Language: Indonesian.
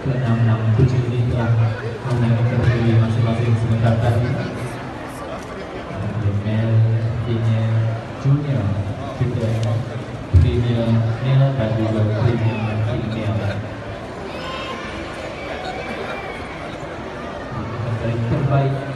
ke-667 ini telah menaikkan kategori masing-masing sebentar tadi. Female, female, junior, juga female, male dan juga premium female. Terbaik